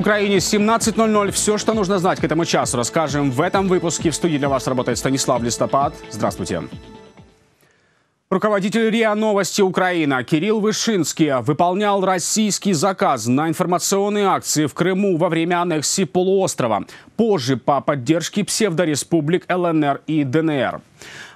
Украине 17.00. Все, что нужно знать к этому часу, расскажем в этом выпуске. В студии для вас работает Станислав Листопад. Здравствуйте. Руководитель РИА Новости Украина Кирилл Вышинский выполнял российский заказ на информационные акции в Крыму во время аннексии полуострова. Позже по поддержке псевдореспублик ЛНР и ДНР.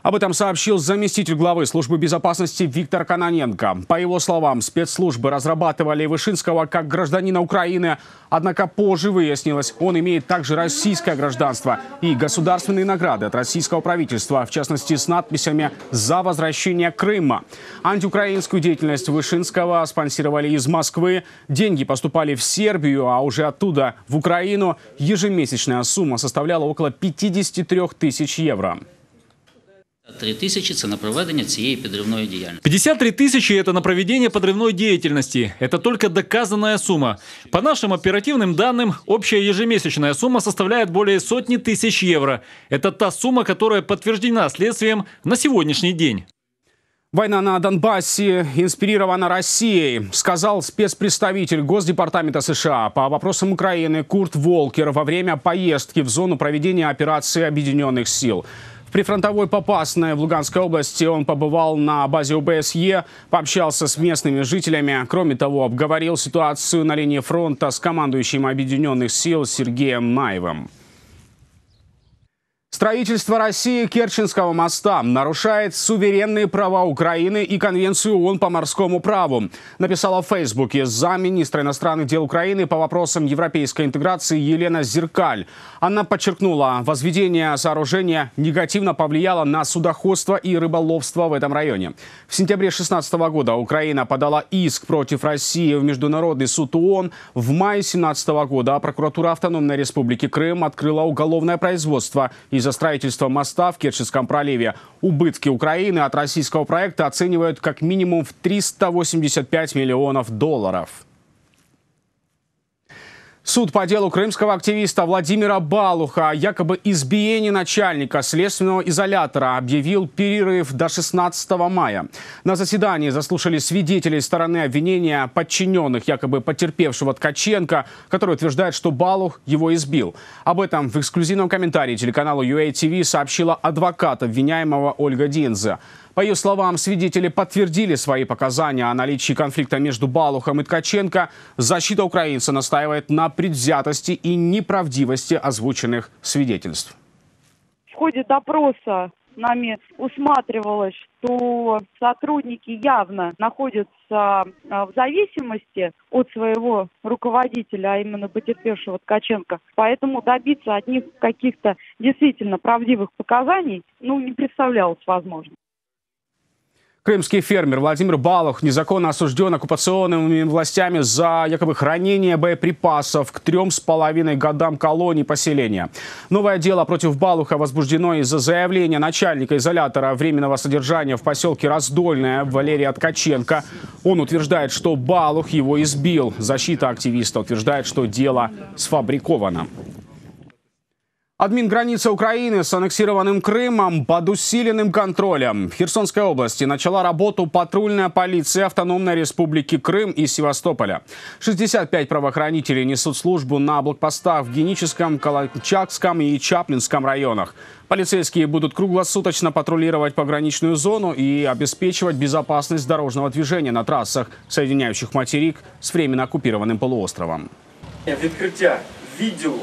Об этом сообщил заместитель главы службы безопасности Виктор Каноненко. По его словам, спецслужбы разрабатывали Вышинского как гражданина Украины, однако позже выяснилось, он имеет также российское гражданство и государственные награды от российского правительства, в частности с надписями «За возвращение Крыма». Антиукраинскую деятельность Вышинского спонсировали из Москвы. Деньги поступали в Сербию, а уже оттуда в Украину. Ежемесячная сумма составляла около 53 тысяч евро. 53 тисячі це на проведення цієї підривної діяльності. 53 тысячи – это на проведение подрывной деятельности. Это только доказанная сумма. По нашим оперативным данным, общая ежемесячная сумма составляет более сотни тысяч евро. Это та сумма, которая подтверждена следствием на сегодняшний день. Война на Донбассе инспирирована Россией, сказал спецпредставитель Госдепартамента США по вопросам Украины Курт Волкер во время поездки в зону проведения операции Объединенных сил. Прифронтовой Попасной в Луганской области он побывал на базе ОБСЕ, пообщался с местными жителями. Кроме того, обговорил ситуацию на линии фронта с командующим Объединенных сил Сергеем Наевым. Строительство России Керченского моста нарушает суверенные права Украины и Конвенцию ООН по морскому праву, написала в Фейсбуке замминистра иностранных дел Украины по вопросам европейской интеграции Елена Зеркаль. Она подчеркнула, возведение сооружения негативно повлияло на судоходство и рыболовство в этом районе. В сентябре 2016 года Украина подала иск против России в Международный суд ООН. В мае 2017 года прокуратура Автономной Республики Крым открыла уголовное производство из-за строительства моста в Керченском проливе. Убытки Украины от российского проекта оценивают как минимум в 385 миллионов долларов. Суд по делу крымского активиста Владимира Балуха о якобы избиении начальника следственного изолятора объявил перерыв до 16 мая. На заседании заслушали свидетелей стороны обвинения подчиненных якобы потерпевшего Ткаченко, который утверждает, что Балух его избил. Об этом в эксклюзивном комментарии телеканалу UATV сообщила адвокат обвиняемого Ольга Динзе. По ее словам, свидетели подтвердили свои показания о наличии конфликта между Балухом и Ткаченко. Защита украинца настаивает на предвзятости и неправдивости озвученных свидетельств. В ходе допроса нами усматривалось, что сотрудники явно находятся а, в зависимости от своего руководителя, а именно потерпевшего Ткаченко. Поэтому добиться от них каких-то действительно правдивых показаний ну, не представлялось возможным. Крымский фермер Владимир Балух незаконно осужден оккупационными властями за якобы хранение боеприпасов к трем с половиной годам колонии поселения. Новое дело против Балуха возбуждено из-за заявления начальника изолятора временного содержания в поселке Раздольное Валерия Ткаченко. Он утверждает, что Балух его избил. Защита активиста утверждает, что дело сфабриковано. Админ границы Украины с аннексированным Крымом под усиленным контролем. В Херсонской области начала работу патрульная полиция Автономной Республики Крым и Севастополя. 65 правоохранителей несут службу на блокпостах в Геническом, Калачакском и Чаплинском районах. Полицейские будут круглосуточно патрулировать пограничную зону и обеспечивать безопасность дорожного движения на трассах, соединяющих материк с временно оккупированным полуостровом. Відкриття відділу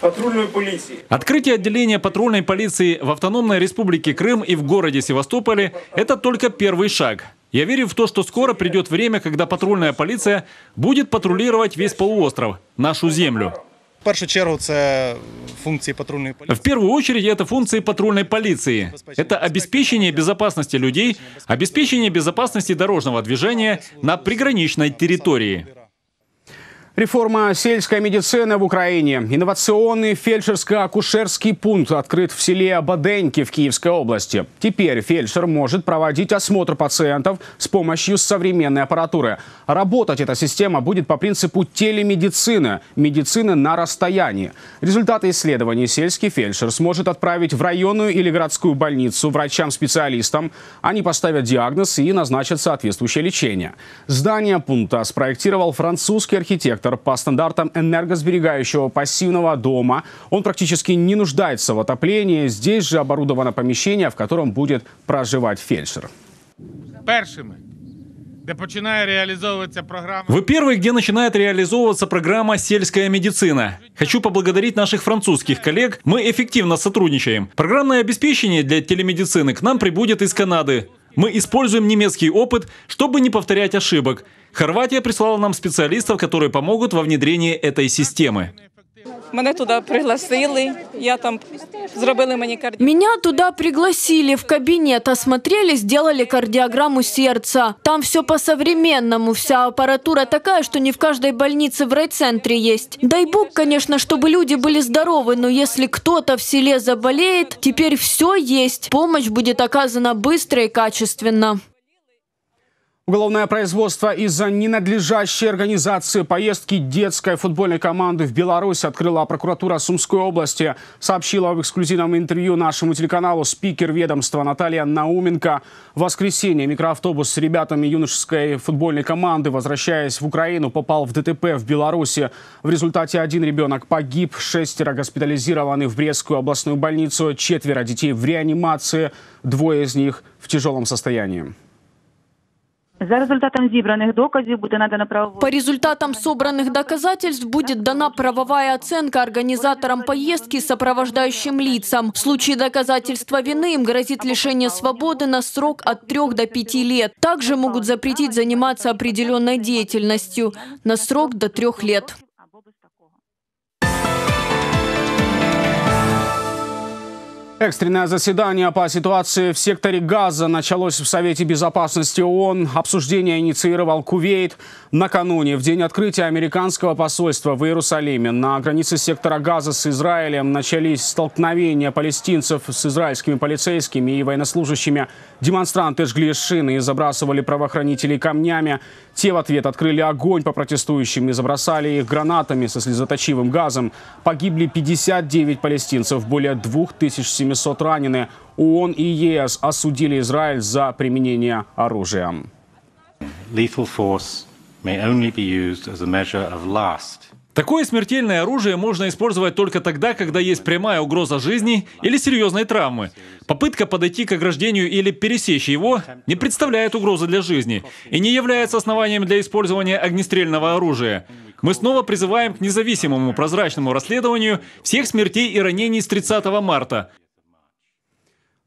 патрульной полиции. Открытие отделения патрульной полиции в Автономной Республике Крым и в городе Севастополе – это только первый шаг. Я верю в то, что скоро придет время, когда патрульная полиция будет патрулировать весь полуостров, нашу землю. В першу чергу це функции патрульной полиции. В первую очередь это функции патрульной полиции. Это обеспечение безопасности людей, обеспечение безопасности дорожного движения на приграничной территории. Реформа сельской медицины в Украине. Инновационный фельдшерско-акушерский пункт открыт в селе Баденьки в Киевской области. Теперь фельдшер может проводить осмотр пациентов с помощью современной аппаратуры. Работать эта система будет по принципу телемедицины, медицины на расстоянии. Результаты исследований сельский фельдшер сможет отправить в районную или городскую больницу врачам-специалистам. Они поставят диагноз и назначат соответствующее лечение. Здание пункта спроектировал французский архитектор сектор по стандартам энергосберегающего пассивного дома. Он практически не нуждается в отоплении. Здесь же оборудовано помещение, в котором будет проживать фельдшер. першими, де починає где начинает реализовываться программа «Сельская медицина». Хочу поблагодарить наших французских коллег. Мы эффективно сотрудничаем. Программное обеспечение для телемедицины к нам прибудет из Канады. Мы используем немецкий опыт, чтобы не повторять ошибок. Хорватия прислала нам специалистов, которые помогут во внедрении этой системы. Мене туди пригласили, я там зробили мені кардіо. Меня туда пригласили в кабинет, осмотрели, сделали кардиограмму сердца. Там все по-современному, вся аппаратура такая, что не в каждой больнице в райцентре есть. Дай бог, конечно, чтобы люди были здоровы, но если кто-то в селе заболеет, теперь все есть. Помощь будет оказана быстро и качественно. Уголовное производство из-за ненадлежащей организации поездки детской футбольной команды в Беларусь открыла прокуратура Сумской области. Сообщила в эксклюзивном интервью нашему телеканалу спикер ведомства Наталья Науменко. В воскресенье микроавтобус с ребятами юношеской футбольной команды, возвращаясь в Украину, попал в ДТП в Беларуси. В результате один ребенок погиб, шестеро госпитализированы в Брестскую областную больницу, четверо детей в реанимации, двое из них в тяжелом состоянии. За результатом зібраних доказів буде надано правову По результатам собранных доказательств будет дана правовая оценка организаторам поездки сопровождающим лицам. В случае доказательства вины им грозит лишение свободы на срок от 3 до 5 лет. Также могут запретить заниматься определенной деятельностью на срок до 3 лет. Экстренное заседание по ситуации в секторе Газа началось в Совете Безопасности ООН. Обсуждение инициировал Кувейт. Накануне, в день открытия американского посольства в Иерусалиме, на границе сектора Газа с Израилем начались столкновения палестинцев с израильскими полицейскими и военнослужащими. Демонстранты жгли шины и забрасывали правоохранителей камнями. Те в ответ открыли огонь по протестующим и забросали их гранатами со слезоточивым газом. Погибли 59 палестинцев, более 2700 ранены. ООН и ЕС осудили Израиль за применение оружия. Такое смертельное оружие можно использовать только тогда, когда есть прямая угроза жизни или серьезной травмы. Попытка подойти к ограждению или пересечь его не представляет угрозы для жизни и не является основанием для использования огнестрельного оружия. Мы снова призываем к независимому прозрачному расследованию всех смертей и ранений с 30 марта.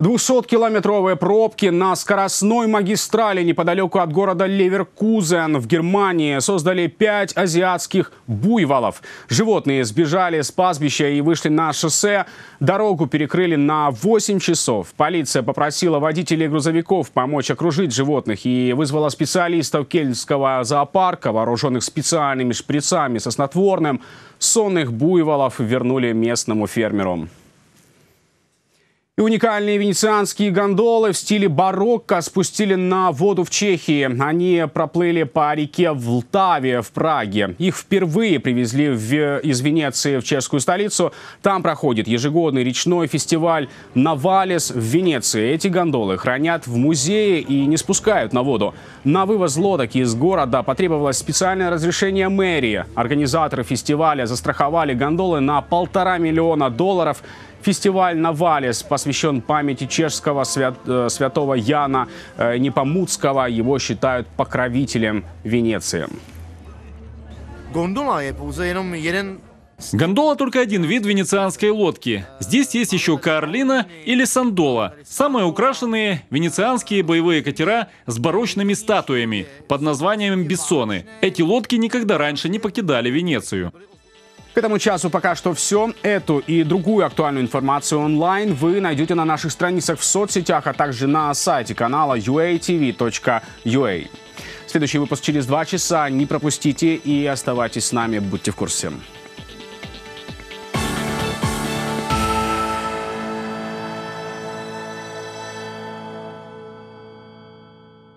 200-километровые пробки на скоростной магистрали неподалеку от города Леверкузен в Германии создали пять азиатских буйволов. Животные сбежали с пастбища и вышли на шоссе. Дорогу перекрыли на 8 часов. Полиция попросила водителей грузовиков помочь окружить животных и вызвала специалистов Кельнского зоопарка, вооруженных специальными шприцами со снотворным. Сонных буйволов вернули местному фермеру. И уникальные венецианские гондолы в стиле барокко спустили на воду в Чехии. Они проплыли по реке Влтаве в Праге. Их впервые привезли в- из Венеции в чешскую столицу. Там проходит ежегодный речной фестиваль «Навалис» в Венеции. Эти гондолы хранят в музее и не спускают на воду. На вывоз лодок из города потребовалось специальное разрешение мэрии. Организаторы фестиваля застраховали гондолы на полтора миллиона долларов. Фестиваль «Навалис» посвящен памяти чешского свят- э, святого Яна э, Непомуцкого. Его считают покровителем Венеции. Гондола только один вид венецианской лодки. Здесь есть еще карлина или сандола. Самые украшенные венецианские боевые катера с барочными статуями под названием «Бессоны». Эти лодки никогда раньше не покидали Венецию. К этому часу пока что все. Эту и другую актуальную информацию онлайн вы найдете на наших страницах в соцсетях, а также на сайте канала uatv.ua. Следующий выпуск через два часа. Не пропустите и оставайтесь с нами. Будьте в курсе.